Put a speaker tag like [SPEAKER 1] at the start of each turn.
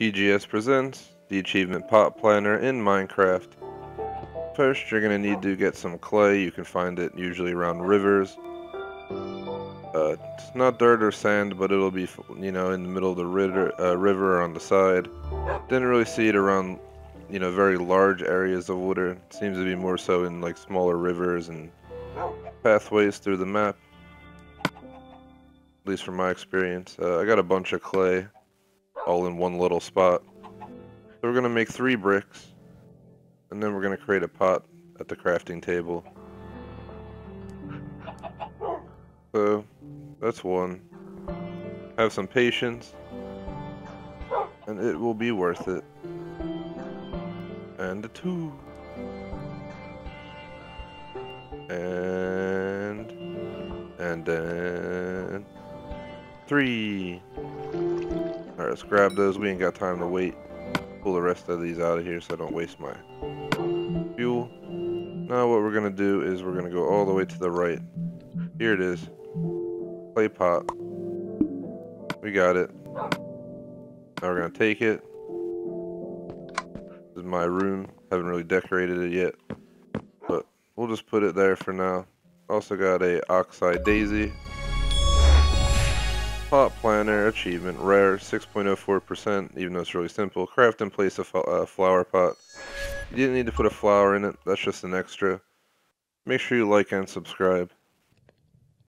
[SPEAKER 1] TGS presents the Achievement Pot Planter in Minecraft. First, you're going to need to get some clay. You can find it usually around rivers. Uh, it's not dirt or sand, but it'll be, you know, in the middle of the river, uh, river or on the side. Didn't really see it around, you know, very large areas of water. It seems to be more so in like smaller rivers and pathways through the map. At least from my experience. Uh, I got a bunch of clay all in one little spot. So we're going to make three bricks. And then we're going to create a pot at the crafting table. So, that's one. Have some patience. And it will be worth it. And a two. And... And then... Three. Alright, let's grab those. We ain't got time to wait. Pull the rest of these out of here so I don't waste my fuel. Now what we're to do is we're to go all the way to the right. Here it is. Clay pot. We got it. Now we're to take it. This is my room. Haven't really decorated it yet. But we'll just put it there for now. Also got a oxeye daisy. Pot planter achievement rare 6.04% even though it's really simple. Craft and place a flower pot. You didn't need to put a flower in it. That's just an extra. Make sure you like and subscribe.